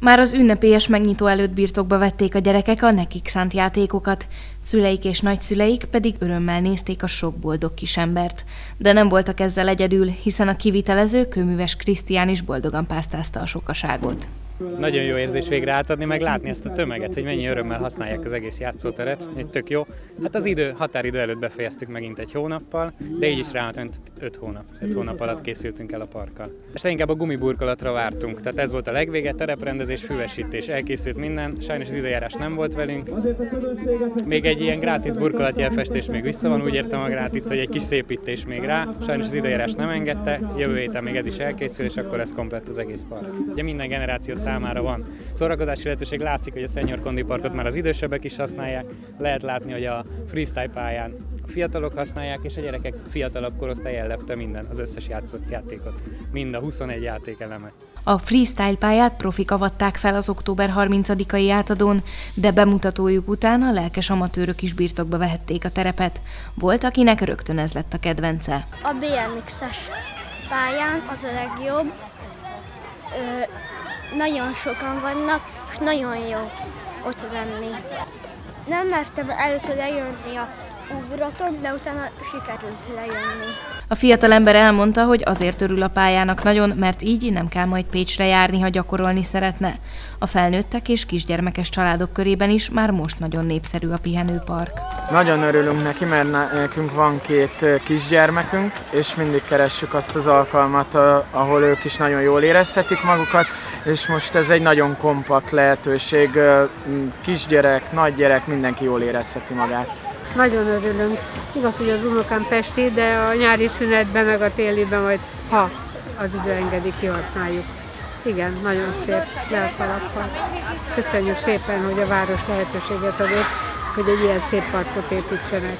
Már az ünnepélyes megnyitó előtt birtokba vették a gyerekek a nekik szánt játékokat, szüleik és nagyszüleik pedig örömmel nézték a sok boldog kisembert. De nem voltak ezzel egyedül, hiszen a kivitelező kőműves Krisztián is boldogan pásztázta a sokaságot. Nagyon jó érzés végre átadni, meg látni ezt a tömeget, hogy mennyi örömmel használják az egész játszóteret, hogy tök jó. Hát az idő, határidő előtt befejeztük megint egy hónappal, de így is ráment 5 hónap. 5 hónap alatt készültünk el a parkkal. És inkább a gumiburkolatra vártunk, tehát ez volt a legvége, tereprendezés, füvesítés, elkészült minden, sajnos az időjárás nem volt velünk. Még egy ilyen grátis burkolatjelfestés még vissza van, úgy értem a grátis, hogy egy kis szépítés még rá, sajnos az időjárás nem engedte, jövő héten még ez is elkészül, és akkor ez komplett az egész park. Ugye minden generáció számára van. Szórakozási lehetőség látszik, hogy a Senior Kondi Parkot már az idősebbek is használják. Lehet látni, hogy a freestyle pályán a fiatalok használják, és a gyerekek fiatalabb korosztály ellepte minden, az összes játszott játékot. Mind a 21 játék eleme. A freestyle pályát profik avatták fel az október 30-ai átadón, de bemutatójuk után a lelkes amatőrök is birtokba vehették a terepet. Volt, akinek rögtön ez lett a kedvence. A BMX-es pályán az a legjobb. Ö, nagyon sokan vannak, és nagyon jó ott lenni. Nem mertem először lejönni a ugraton, de utána sikerült lejönni. A fiatal ember elmondta, hogy azért örül a pályának nagyon, mert így nem kell majd Pécsre járni, ha gyakorolni szeretne. A felnőttek és kisgyermekes családok körében is már most nagyon népszerű a pihenőpark. Nagyon örülünk neki, mert nekünk van két kisgyermekünk, és mindig keressük azt az alkalmat, ahol ők is nagyon jól érezhetik magukat, és most ez egy nagyon kompakt lehetőség, kisgyerek, nagygyerek, mindenki jól érezheti magát. Nagyon örülünk. Igaz, hogy az unokám Pesti, de a nyári szünetben meg a téliben majd, ha az idő engedi, kihasználjuk. Igen, nagyon szép lelkalappal. Köszönjük szépen, hogy a város lehetőséget adott, hogy egy ilyen szép parkot építsenek.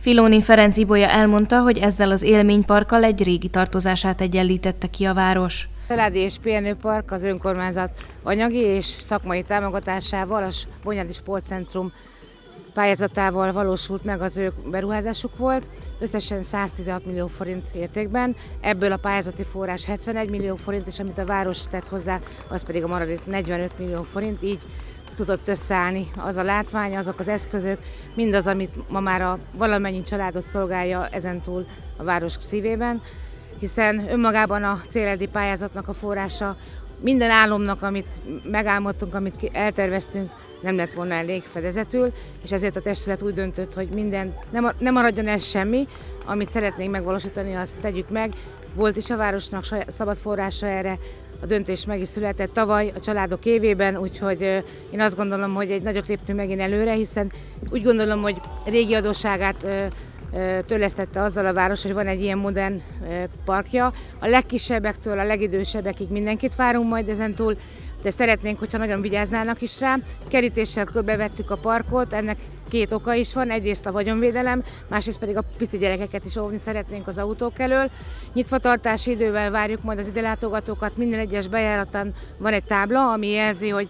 Filóni Ferenc Ibolya elmondta, hogy ezzel az élményparkkal egy régi tartozását egyenlítette ki a város. Családi és Pihenőpark az önkormányzat anyagi és szakmai támogatásával a Bonyádi Sportcentrum pályázatával valósult meg az ő beruházásuk volt, összesen 116 millió forint értékben, ebből a pályázati forrás 71 millió forint, és amit a város tett hozzá, az pedig a maradék 45 millió forint, így tudott összeállni az a látvány, azok az eszközök, mindaz, amit ma már a valamennyi családot szolgálja ezentúl a város szívében, hiszen önmagában a céledi pályázatnak a forrása minden álomnak, amit megálmodtunk, amit elterveztünk, nem lett volna elég fedezetül, és ezért a testület úgy döntött, hogy minden, nem, maradjon ez semmi, amit szeretnénk megvalósítani, azt tegyük meg. Volt is a városnak szabad forrása erre, a döntés meg is született tavaly a családok évében, úgyhogy én azt gondolom, hogy egy nagyot léptünk megint előre, hiszen úgy gondolom, hogy régi adósságát törlesztette azzal a város, hogy van egy ilyen modern parkja. A legkisebbektől a legidősebbekig mindenkit várunk majd ezentúl, de szeretnénk, hogyha nagyon vigyáznának is rá. Kerítéssel körbevettük a parkot, ennek két oka is van, egyrészt a vagyonvédelem, másrészt pedig a pici gyerekeket is óvni szeretnénk az autók elől. Nyitvatartási idővel várjuk majd az ide látogatókat, minden egyes bejáratán van egy tábla, ami jelzi, hogy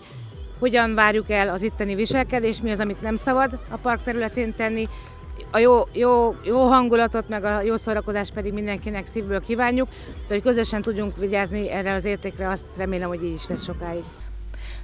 hogyan várjuk el az itteni viselkedést, mi az, amit nem szabad a park területén tenni, a jó, jó, jó hangulatot, meg a jó szórakozást pedig mindenkinek szívből kívánjuk, de hogy közösen tudjunk vigyázni erre az értékre, azt remélem, hogy így is lesz sokáig.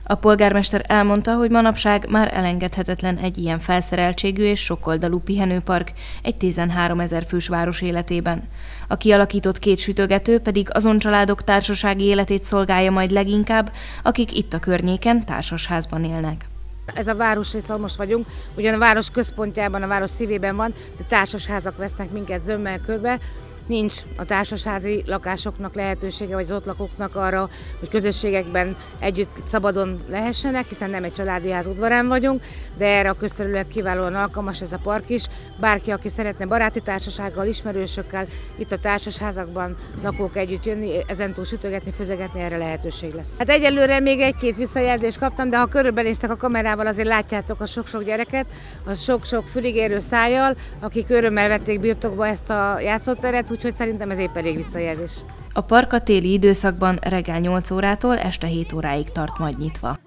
A polgármester elmondta, hogy manapság már elengedhetetlen egy ilyen felszereltségű és sokoldalú pihenőpark egy 13 ezer fős város életében. A kialakított két sütögető pedig azon családok társasági életét szolgálja majd leginkább, akik itt a környéken társasházban élnek. Ez a városrész, most vagyunk, ugyan a város központjában, a város szívében van, de társasházak vesznek minket zömmel körbe, nincs a társasházi lakásoknak lehetősége, vagy az ott lakóknak arra, hogy közösségekben együtt szabadon lehessenek, hiszen nem egy családi ház udvarán vagyunk, de erre a közterület kiválóan alkalmas ez a park is. Bárki, aki szeretne baráti társasággal, ismerősökkel, itt a társasházakban lakók együtt jönni, ezentúl sütögetni, főzegetni, erre lehetőség lesz. Hát egyelőre még egy-két visszajelzést kaptam, de ha körülbelnéztek a kamerával, azért látjátok a sok-sok gyereket, a sok-sok füligérő szájjal, akik örömmel vették birtokba ezt a játszóteret, úgyhogy szerintem ez épp elég visszajelzés. A park a téli időszakban reggel 8 órától este 7 óráig tart majd nyitva.